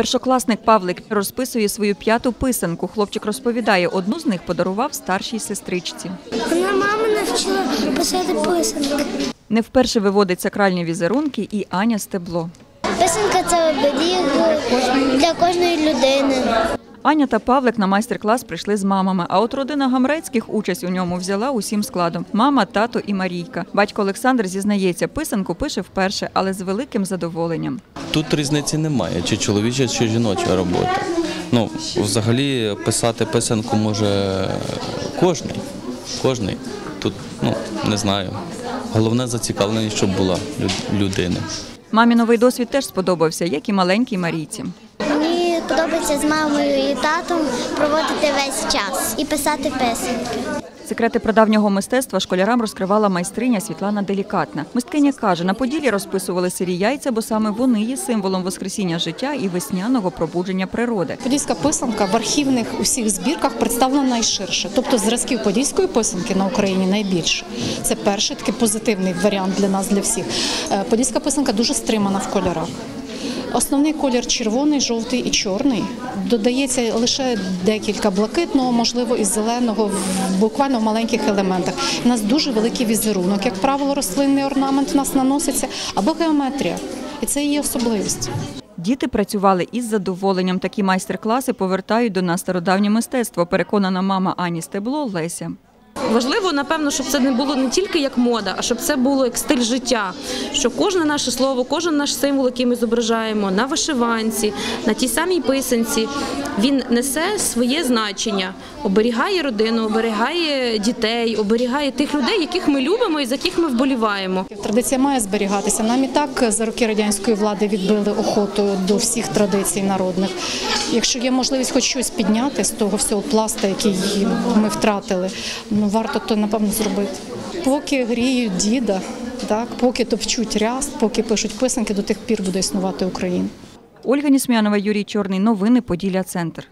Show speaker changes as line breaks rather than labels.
Першокласник Павлик розписує свою п'яту писанку. Хлопчик розповідає, одну з них подарував старшій сестричці.
Вона мама навчила писати писанки.
Не вперше виводить сакральні візерунки і Аня Стебло.
Писанка це оберіг для кожної людини.
Аня та Павлик на майстер-клас прийшли з мамами. А от родина Гамрецьких участь у ньому взяла усім складом: мама, тато і Марійка. Батько Олександр зізнається, писанку пише вперше, але з великим задоволенням.
Тут різниці немає, чи чоловіча, чи жіноча робота. Ну, взагалі писати писанку може кожний. Кожний. Тут, ну, не знаю. Головне зацікавленість, щоб була люд- людина.
Мамі новий досвід теж сподобався, як і маленькій Марійці.
Подобається з мамою і татом проводити весь час і писати писанки.
Секрети прадавнього мистецтва школярам розкривала майстриня Світлана Делікатна. Мисткиня каже, на поділі розписували сирі яйця, бо саме вони є символом воскресіння життя і весняного пробудження природи.
Подільська писанка в архівних усіх збірках представлена найширше, тобто зразків подільської писанки на Україні найбільше. Це перший такий позитивний варіант для нас, для всіх. Е, Подільська писанка дуже стримана в кольорах. Основний колір червоний, жовтий і чорний. Додається лише декілька блакитного, можливо, і зеленого, буквально в маленьких елементах. У нас дуже великий візерунок, як правило, рослинний орнамент у нас наноситься або геометрія. І це її особливість.
Діти працювали із задоволенням. Такі майстер-класи повертають до нас стародавнє мистецтво. Переконана мама Ані Стебло Леся.
Важливо, напевно, щоб це не було не тільки як мода, а щоб це було як стиль життя. Що кожне наше слово, кожен наш символ, який ми зображаємо на вишиванці, на тій самій писанці, він несе своє значення, оберігає родину, оберігає дітей, оберігає тих людей, яких ми любимо і за яких ми вболіваємо.
Традиція має зберігатися. Нам і так за роки радянської влади відбили охоту до всіх традицій народних. Якщо є можливість хоч щось підняти з того всього пласта, який ми втратили, ну варто то напевно зробити. Поки гріють діда, так поки топчуть ряст, поки пишуть писанки, до тих пір буде існувати Україна.
Ольга Нісмянова, Юрій Чорний. Новини Поділля Центр.